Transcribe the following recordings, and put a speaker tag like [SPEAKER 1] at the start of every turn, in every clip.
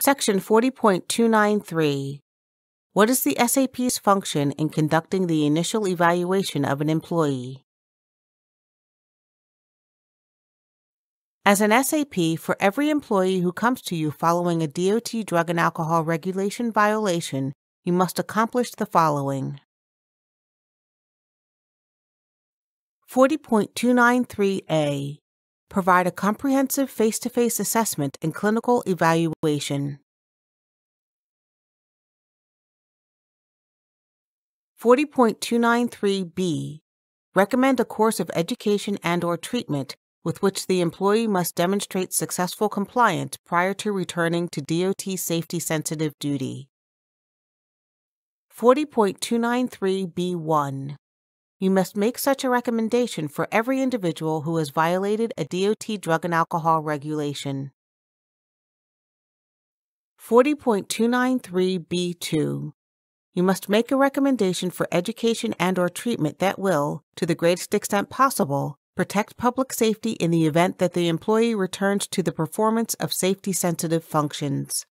[SPEAKER 1] Section 40.293 What is the SAP's function in conducting the initial evaluation of an employee? As an SAP, for every employee who comes to you following a DOT drug and alcohol regulation violation, you must accomplish the following. 40.293a Provide a comprehensive face to face assessment and clinical evaluation. 40.293b Recommend a course of education and or treatment with which the employee must demonstrate successful compliance prior to returning to DOT safety sensitive duty. 40.293b1 You must make such a recommendation for every individual who has violated a DOT drug and alcohol regulation. 40.293b2 You must make a recommendation for education and or treatment that will, to the greatest extent possible, protect public safety in the event that the employee returns to the performance of safety sensitive functions.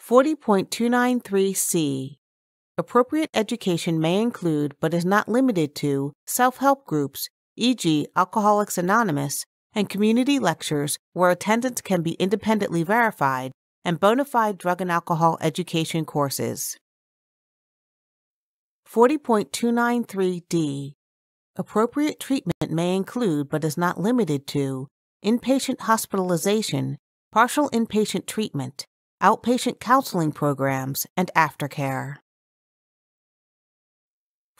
[SPEAKER 1] 40.293c Appropriate education may include, but is not limited to, self help groups, e.g., Alcoholics Anonymous, and community lectures where attendance can be independently verified, and bona fide drug and alcohol education courses. 40.293d Appropriate treatment may include, but is not limited to, inpatient hospitalization, partial inpatient treatment, outpatient counseling programs, and aftercare.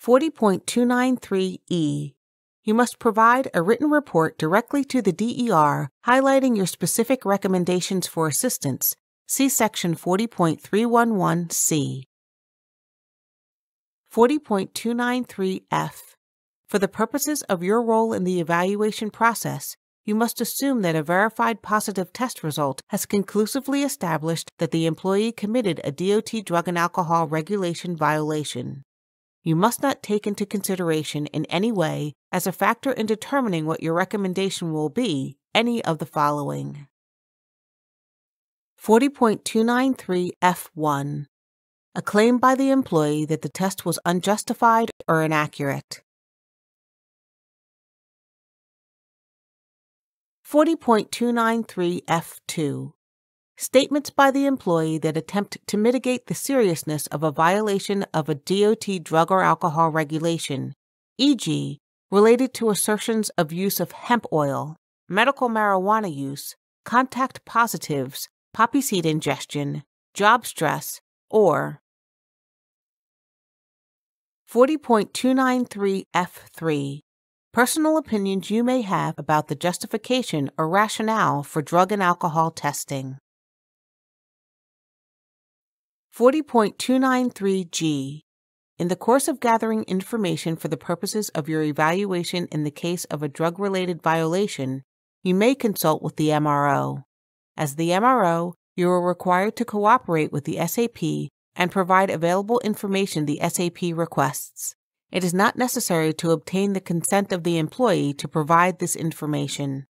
[SPEAKER 1] 40.293e You must provide a written report directly to the DER highlighting your specific recommendations for assistance. See Section 40.311c. 40.293f For the purposes of your role in the evaluation process, you must assume that a verified positive test result has conclusively established that the employee committed a DOT drug and alcohol regulation violation. You must not take into consideration in any way, as a factor in determining what your recommendation will be, any of the following. 40.293F1 A claim by the employee that the test was unjustified or inaccurate. 40.293F2 Statements by the employee that attempt to mitigate the seriousness of a violation of a DOT drug or alcohol regulation, e.g., related to assertions of use of hemp oil, medical marijuana use, contact positives, poppy seed ingestion, job stress, or 40.293F3 personal opinions you may have about the justification or rationale for drug and alcohol testing. 40.293G In the course of gathering information for the purposes of your evaluation in the case of a drug related violation, you may consult with the MRO. As the MRO, you are required to cooperate with the SAP and provide available information the SAP requests. It is not necessary to obtain the consent of the employee to provide this information.